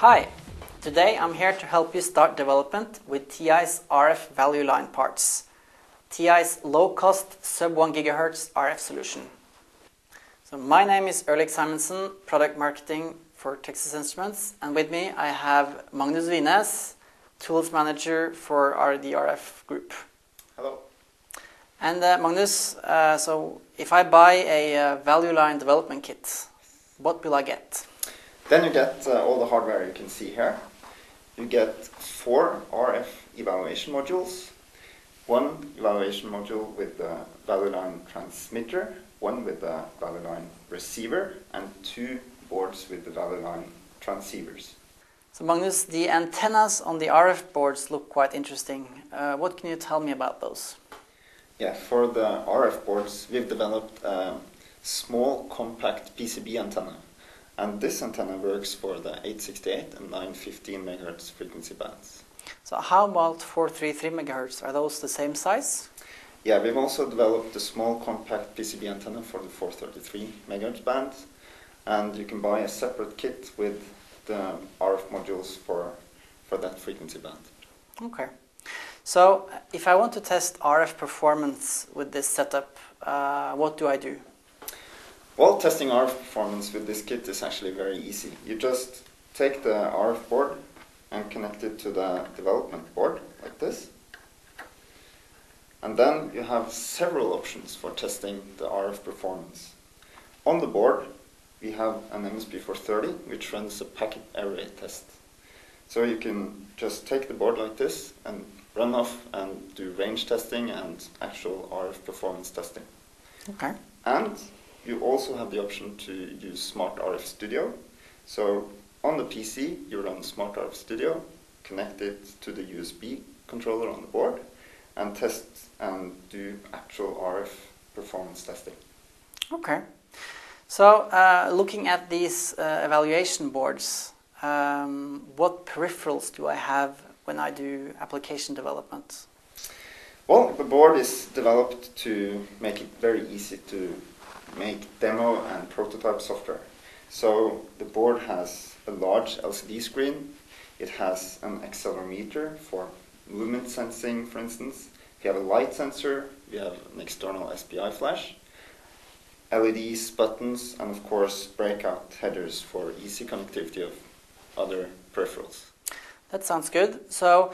Hi, today I'm here to help you start development with TI's RF value line parts, TI's low-cost sub-1 GHz RF solution. So my name is Erlik Simonsen, Product Marketing for Texas Instruments, and with me I have Magnus Vines, Tools Manager for our DRF group. Hello. And uh, Magnus, uh, so if I buy a uh, value line development kit, what will I get? Then you get uh, all the hardware you can see here. You get four RF evaluation modules, one evaluation module with the value line transmitter, one with the value line receiver, and two boards with the value line transceivers. So Magnus, the antennas on the RF boards look quite interesting. Uh, what can you tell me about those? Yeah, for the RF boards, we've developed a small compact PCB antenna. And this antenna works for the 868 and 915 MHz frequency bands. So how about 433 MHz? Are those the same size? Yeah, we've also developed a small compact PCB antenna for the 433 MHz band. And you can buy a separate kit with the RF modules for, for that frequency band. Okay. So if I want to test RF performance with this setup, uh, what do I do? Well, testing RF performance with this kit is actually very easy. You just take the RF board and connect it to the development board like this. And then you have several options for testing the RF performance. On the board, we have an MSP430 which runs a packet array test. So you can just take the board like this and run off and do range testing and actual RF performance testing. Okay. And you also have the option to use Smart RF Studio. So on the PC, you run Smart RF Studio, connect it to the USB controller on the board, and test and do actual RF performance testing. Okay. So uh, looking at these uh, evaluation boards, um, what peripherals do I have when I do application development? Well, the board is developed to make it very easy to make demo and prototype software. So the board has a large LCD screen. It has an accelerometer for movement sensing, for instance. We have a light sensor. We have an external SPI flash. LEDs, buttons, and of course breakout headers for easy connectivity of other peripherals. That sounds good. So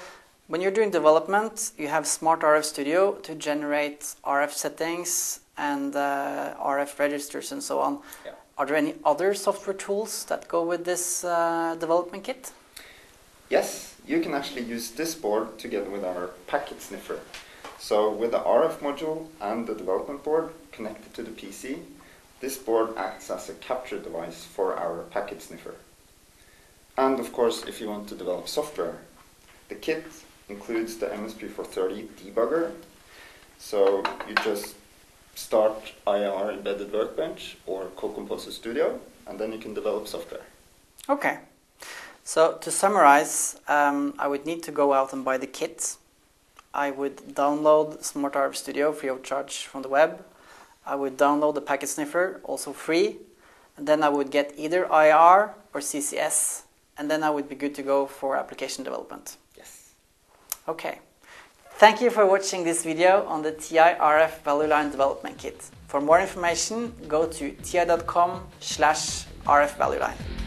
when you're doing development, you have Smart RF Studio to generate RF settings and uh, RF registers and so on. Yeah. Are there any other software tools that go with this uh, development kit? Yes, you can actually use this board together with our packet sniffer. So with the RF module and the development board connected to the PC, this board acts as a capture device for our packet sniffer. And of course, if you want to develop software, the kit includes the MSP430 debugger. So you just start IAR Embedded Workbench or Code Composer Studio, and then you can develop software. Okay. So to summarize, um, I would need to go out and buy the kit. I would download Smart RF Studio free of charge from the web. I would download the packet sniffer, also free. And then I would get either IAR or CCS. And then I would be good to go for application development. Okay. Thank you for watching this video on the TI RF value line development kit. For more information, go to ti.com slash RF value line.